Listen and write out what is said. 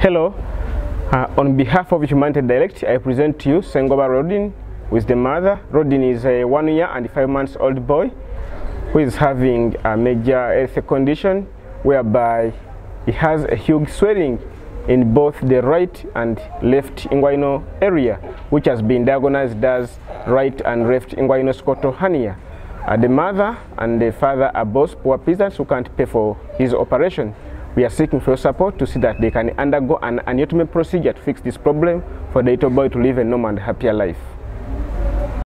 Hello, uh, on behalf of Humanity Direct, I present to you Sengoba Rodney with the mother. Rodney is a one year and five months old boy who is having a major health condition whereby he has a huge swelling in both the right and left inguinal area, which has been diagnosed as right and left inguinal inguinoscrotal hernia. Uh, the mother and the father are both poor peasants who can't pay for his operation. We are seeking for your support to see that they can undergo an anatomy procedure to fix this problem for the little boy to live a normal and happier life.